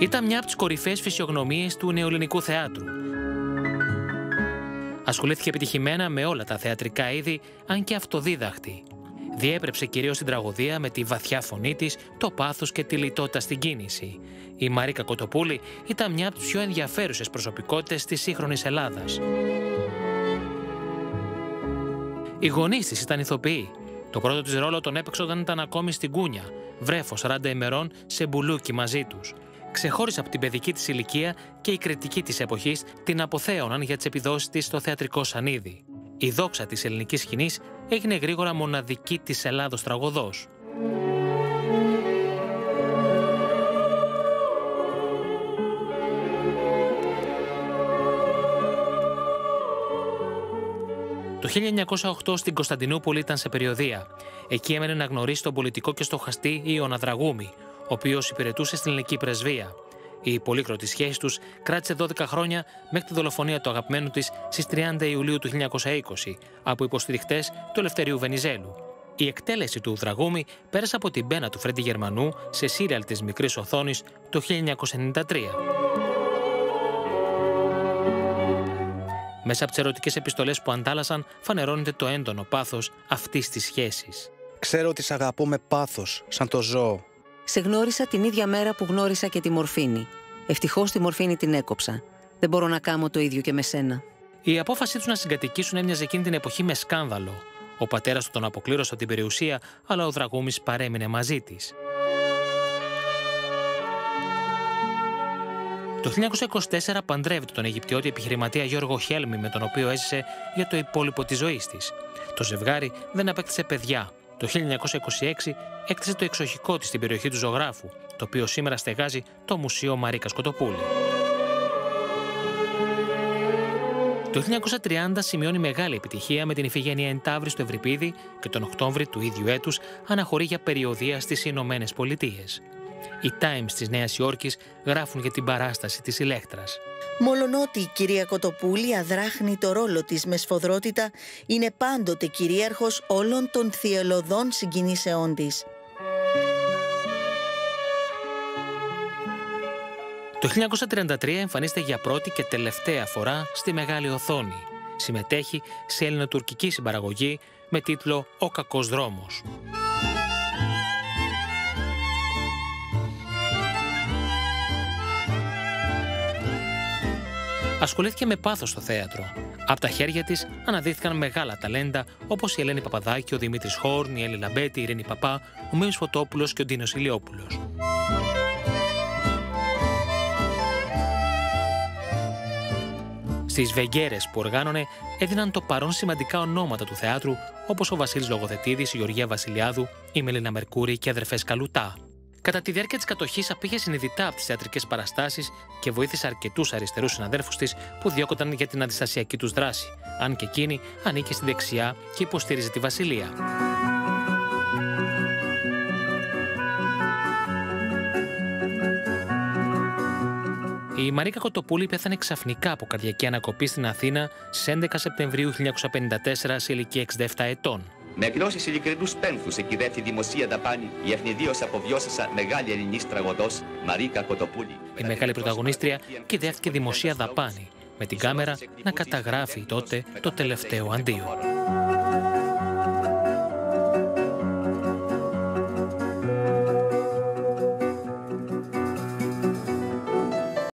Ήταν μια από τις κορυφαίες φυσιογνωμίες του νεοελληνικού θεάτρου. Ασχολήθηκε επιτυχημένα με όλα τα θεατρικά είδη, αν και αυτοδίδαχτη. Διέπρεψε κυρίως την τραγωδία με τη βαθιά φωνή της, το πάθος και τη λιτότητα στην κίνηση. Η Μαρίκα Κοτοπούλη ήταν μια από τις πιο ενδιαφέρουσες προσωπικότητες της σύγχρονης Ελλάδας. Οι γονείς της ήταν ηθοποιοί. Το πρώτο τη ρόλο τον έπαιξε όταν ήταν ακόμη στην Κούνια, βρέφος 40 ημερών σε μπουλούκι μαζί τους. Ξεχώρισε από την παιδική της ηλικία και η κριτική της εποχής την αποθέωναν για τις επιδόσεις της στο θεατρικό σανίδι. Η δόξα της ελληνικής σκηνής έγινε γρήγορα μοναδική της Ελλάδος τραγωδός. Το 1908 στην Κωνσταντινούπολη ήταν σε περιοδία. Εκεί έμενε να γνωρίσει τον πολιτικό και στοχαστή Ιωνα Δραγούμη, ο οποίος υπηρετούσε στην ελληνική πρεσβεία. Η πολύκροτη σχέση τους κράτησε 12 χρόνια μέχρι τη δολοφονία του αγαπημένου της στις 30 Ιουλίου του 1920 από υποστηριχτές του Ελευθερίου Βενιζέλου. Η εκτέλεση του Δραγούμη πέρασε από την πένα του Φρέντι Γερμανού σε σύριαλ της μικρής οθόνης το 1993. Μέσα από τις ερωτικές επιστολές που αντάλλασαν, φανερώνεται το έντονο πάθος αυτής της σχέσης. Ξέρω ότι σ' αγαπώ με πάθος, σαν το ζώο. Σε γνώρισα την ίδια μέρα που γνώρισα και τη μορφήνη. Ευτυχώς τη μορφήνη την έκοψα. Δεν μπορώ να κάνω το ίδιο και με σένα. Η απόφασή τους να συγκατοικήσουν έμοιαζε εκείνη την εποχή με σκάνδαλο. Ο πατέρας του τον αποκλήρωσε από την περιουσία, αλλά ο Δραγούμης παρέμεινε μαζί της. Το 1924 παντρεύεται τον Αιγυπτιώτη επιχειρηματία Γιώργο Χέλμη, με τον οποίο έζησε για το υπόλοιπο της ζωής της. Το ζευγάρι δεν απέκτησε παιδιά. Το 1926 έκτισε το εξοχικό της στην περιοχή του Ζωγράφου, το οποίο σήμερα στεγάζει το Μουσείο Μαρίκα Κοτοπούλη. Το 1930 σημειώνει μεγάλη επιτυχία με την ηφηγένεια Εντάβρη του Ευρυπίδη και τον Οκτώβρη του ίδιου έτους αναχωρεί για περιοδία στις Ηνωμένες Πολιτείες. Οι Times της Νέας Υόρκης γράφουν για την παράσταση της Ηλέκτρας. Μολονότι η κυρία Κοτοπούλη αδράχνει το ρόλο της με σφοδρότητα, είναι πάντοτε κυρίαρχος όλων των θειελωδών συγκινήσεών της. Το 1933 εμφανίζεται για πρώτη και τελευταία φορά στη μεγάλη οθόνη. Συμμετέχει σε ελληνοτουρκική συμπαραγωγή με τίτλο «Ο κακός δρόμος». Ασχολήθηκε με πάθος στο θέατρο. Από τα χέρια της αναδύθηκαν μεγάλα ταλέντα όπως η Ελένη Παπαδάκη, ο Δημήτρης Χόρν, η Έλλη Λαμπέτη, η Ειρήνη Παπά, ο Μίμη Φωτόπουλος και ο Ντίνος Ηλιόπουλος. Στις βεγγέρες που οργάνωνε έδιναν το παρόν σημαντικά ονόματα του θεάτρου όπως ο Βασίλης Λογοθετίδη, η Γεωργία Βασιλιάδου, η Μελίνα Μερκούρη και αδερφές Καλουτά. Κατά τη διάρκεια της κατοχής απήγε συνειδητά από τις θεατρικές παραστάσεις και βοήθησε αρκετούς αριστερούς συναδέλφου της που διώκονταν για την αντιστασιακή τους δράση, αν και εκείνη ανήκε στη δεξιά και υποστήριζε τη Βασιλεία. Η Μαρίκα Κοτοπούλη πέθανε ξαφνικά από καρδιακή ανακοπή στην Αθήνα στι 11 Σεπτεμβρίου 1954 σε ηλικία 67 ετών. Με γνώσει ειλικρινού πένθους εκειδεύει δημοσία δαπάνη η ευνηδίως αποβιώσασα μεγάλη ελληνική τραγωδός Μαρίκα Κοτοπούλη. Η μεγάλη πρωταγωνίστρια κυδεύτηκε δημοσία δαπάνη, με την κάμερα να καταγράφει τότε το τελευταίο αντίο.